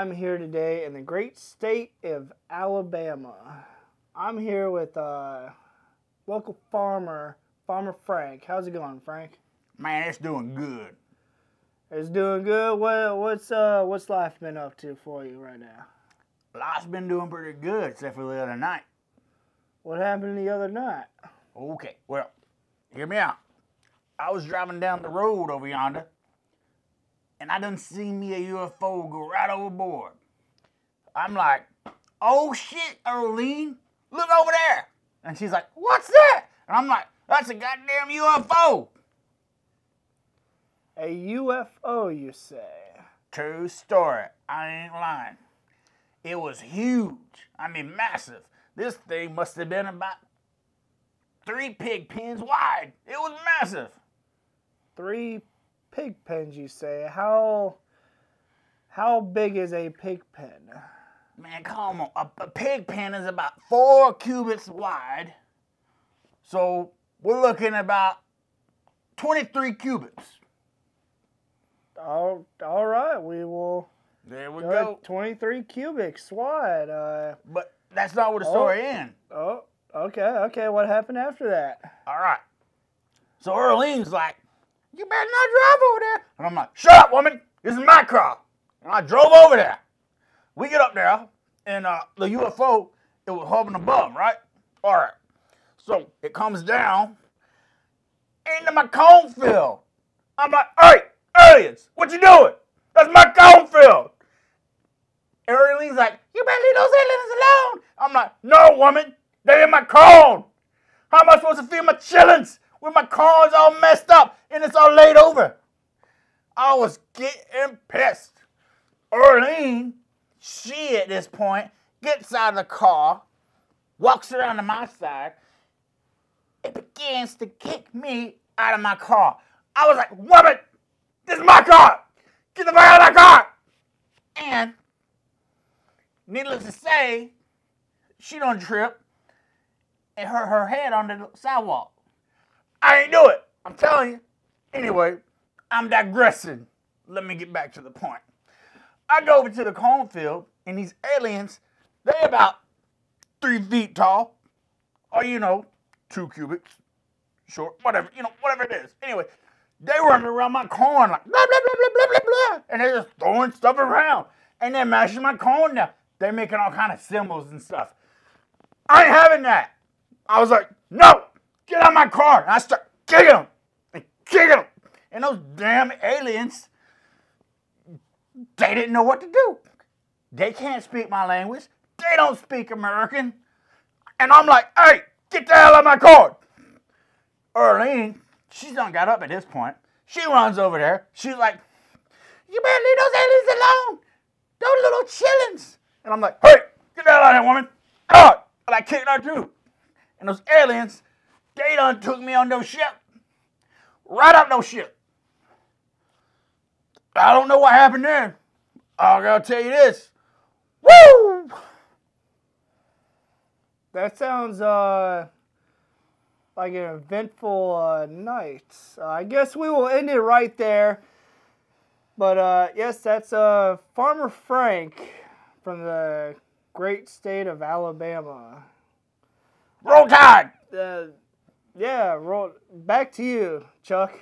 I'm here today in the great state of Alabama. I'm here with uh, local farmer, Farmer Frank. How's it going, Frank? Man, it's doing good. It's doing good. What what's uh what's life been up to for you right now? Life's been doing pretty good, except for the other night. What happened the other night? Okay, well, hear me out. I was driving down the road over yonder, and I done seen me a UFO go right overboard. I'm like, oh shit, Earlene, look over there. And she's like, what's that? And I'm like, that's a goddamn UFO. A UFO, you say? True story. I ain't lying. It was huge. I mean, massive. This thing must have been about three pig pens wide. It was massive. Three pig pens, you say? How how big is a pig pen? Man, come on. A, a pig pen is about four cubits wide. So we're looking about 23 cubits. All, all right, we will There we go go. 23 cubics wide. Uh, But that's not where the story ends. oh, okay, okay. What happened after that? All right. So Earlene's like, you better not drive over there. And I'm like, shut up, woman. This is my car. And I drove over there. We get up there, and uh, the UFO, it was hovering above, right? All right. So it comes down into my cornfield. I'm like, hey, aliens, what you doing? That's my cornfield. Earlene's like, you better leave those aliens alone. I'm like, no, woman, they're in my corn. How am I supposed to feed my chillins when my corn's all messed up and it's all laid over? I was getting pissed. Earlene, she at this point gets out of the car, walks around to my side, and begins to kick me out of my car. I was like, woman, this is my car. Get the fuck out of my car. And needless to say, she don't trip and hurt her head on the sidewalk. I ain't do it. I'm telling you. Anyway, I'm digressing. Let me get back to the point. I go over to the cornfield, and these aliens, they about three feet tall, or you know, two cubits short, whatever, you know, whatever it is. Anyway, they running around my corn like blah blah blah blah blah blah blah, and they're just throwing stuff around, and they're mashing my corn down. They're making all kind of symbols and stuff. I ain't having that. I was like, no, get out of my car. And I start kicking them and kicking them. And those damn aliens, they didn't know what to do. They can't speak my language. They don't speak American. And I'm like, hey, get the hell out of my car. Earlene, she's done got up at this point. She runs over there. She's like, you better leave those aliens alone. Those little chillins. And I'm like, hey, get the hell out of here, woman. God. And I kicked her too. And those aliens, they done took me on no ship. Right up no ship. I don't know what happened there. I gotta tell you this. Woo! That sounds uh like an eventful uh, night. Uh, I guess we will end it right there. But uh, yes, that's uh, Farmer Frank from the great state of Alabama. Roll Tide! Uh, yeah, roll, back to you, Chuck.